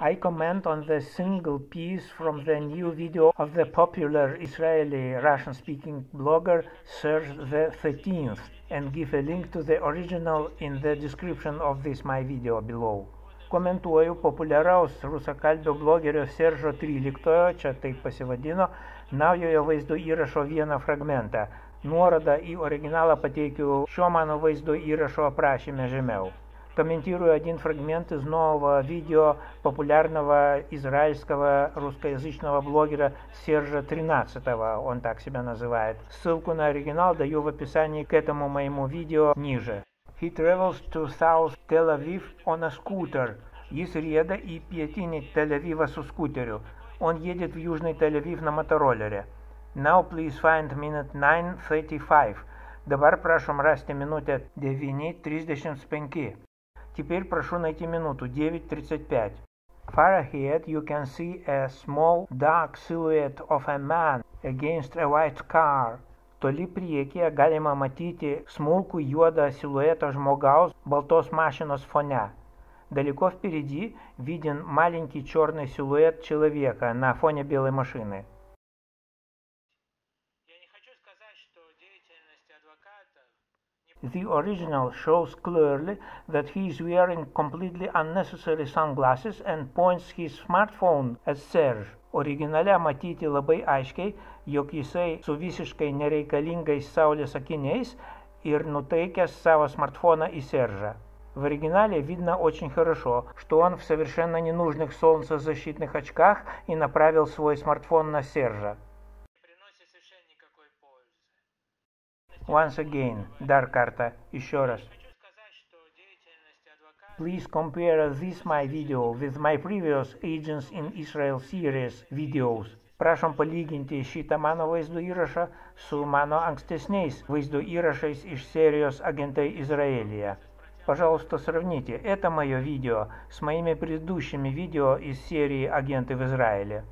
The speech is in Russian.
I comment on the single piece from the new video of the popular Israeli Russian-speaking blogger Serge the 13th and give a link to the original in the description of this my video below. Komentuoju populiaraus rusakalbio blogerio Seržo 13, čia taip pasivadino, naujojo vaizdo įrašo vieną fragmentą. Nuorodą į originalą pateikiu šio mano vaizdo įrašo aprašyme žemiau. Комментирую один фрагмент из нового видео популярного израильского русскоязычного блогера Сержа 13 он так себя называет. Ссылку на оригинал даю в описании к этому моему видео ниже. He travels to South Tel Aviv on a scooter. Rieda į pietinį Tel Avivą su skuteriu. Он едет в южный Тель-Авив на мотороллере. Now please find minute 9.35. Dabar prašom rasti minutę 9.35. Теперь прошу найти минуту 9.35. Far ahead you can see a small dark silhouette of a man against a white car. Toli priekyje galima matyti smulkų juodą силуэтą žmogaus baltos машинос фоне. Далеко впереди виден маленький черный силуэт человека на фоне белой машины. The original shows clearly that he is wearing completely unnecessary sunglasses and points his smartphone at Serge. Originale matyti labai aiškiai, jog jisai su visiškai nereikalingais saulės akiniais ir nutaikęs savo смартфона и Сержа. В оригинале видно очень хорошо, что он в совершенно ненужных солнцезащитных очках и направил свой смартфон на Сержа. Once again, dar kartą, еще раз. Please compare this my video with my previous Agents in Israel series videos. Prašom palyginti šitą mano vaizdo įrašą su mano ankstesniais vaizdo įrašais iš serijos Agentai Израилия. Пожалуйста, сравните это мое видео с моими предыдущими видео из серии «Агенты в Израиле».